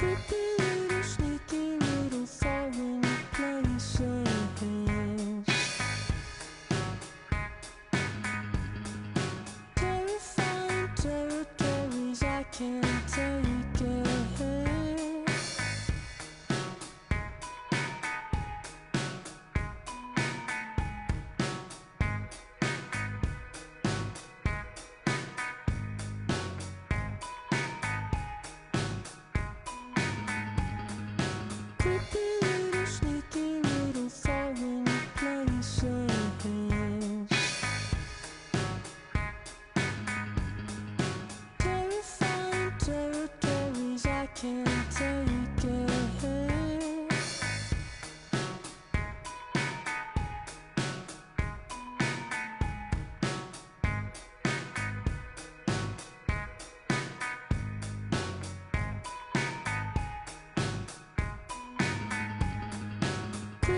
Thank you. Creepy little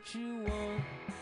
what you want.